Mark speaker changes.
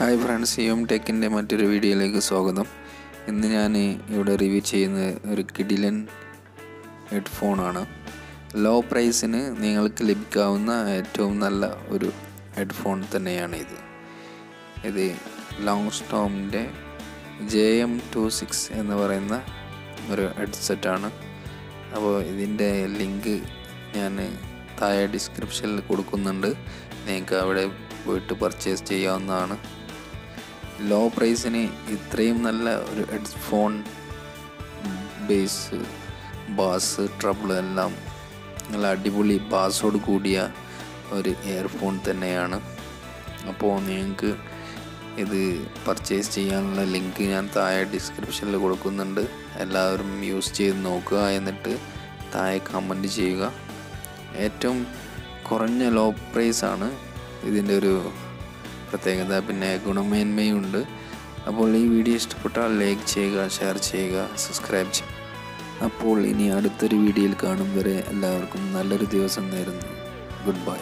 Speaker 1: Hi friends യോം ടെക്കിന്റെ മറ്റൊരു വീഡിയോയിലേക്ക് സ്വാഗതം. ഇന്ന് ഞാൻ ഇവിടെ റിവ്യൂ ചെയ്യുന്ന ഒരു കിഡിലൻ ഹെഡ്ഫോണാണ്. ലോ പ്രൈസിന് നിങ്ങൾക്ക് ലഭിക്കാവുന്ന ഏറ്റവും നല്ല ഒരു ഹെഡ്ഫോൺ തന്നെയാണ് ഇത് ഇത് ലോങ് സ്റ്റോമിന്റെ ജെ എം ടു സിക്സ് എന്ന് പറയുന്ന ഒരു ഹെഡ്സെറ്റാണ്. അപ്പോൾ ഇതിന്റെ ലിങ്ക് ഞാൻ താഴെ ഡിസ്ക്രിപ്ഷനിൽ കൊടുക്കുന്നുണ്ട്. നിങ്ങൾക്ക് അവിടെ പോയിട്ട് പർച്ചേസ് ചെയ്യാവുന്നതാണ്. ലോ പ്രൈസിന് ഇത്രയും നല്ല ഒരു ഹെഡ്ഫോൺ ബേസ് ബാസ് ട്രബിൾ എല്ലാം നല്ല അടിപൊളി ബാസോട് കൂടിയ ഒരു ഇയർഫോൺ തന്നെയാണ്. അപ്പോൾ നിങ്ങൾക്ക് ഇത് പർച്ചേസ് ചെയ്യാനുള്ള ലിങ്ക് ഞാൻ താഴെ ഡിസ്ക്രിപ്ഷനിൽ കൊടുക്കുന്നുണ്ട്. എല്ലാവരും യൂസ് ചെയ്ത് നോക്കുക എന്നിട്ട് താഴെ കമന്റ് ചെയ്യുക. ഏറ്റവും കുറഞ്ഞ ലോ പ്രൈസാണ് ഇതിന്റെ ഒരു പ്രത്യേകത പിന്നെ ഗുണമേന്മയുണ്ട്. അപ്പോൾ ഈ വീഡിയോ ഇഷ്ടപ്പെട്ടാൽ ലൈക്ക് ചെയ്യുക ഷെയർ ചെയ്യുക സബ്സ്ക്രൈബ് ചെയ്യുക. അപ്പോൾ ഇനി അടുത്തൊരു വീഡിയോയിൽ കാണും വരെ എല്ലാവർക്കും നല്ലൊരു ദിവസം നേരുന്നു. Good bye.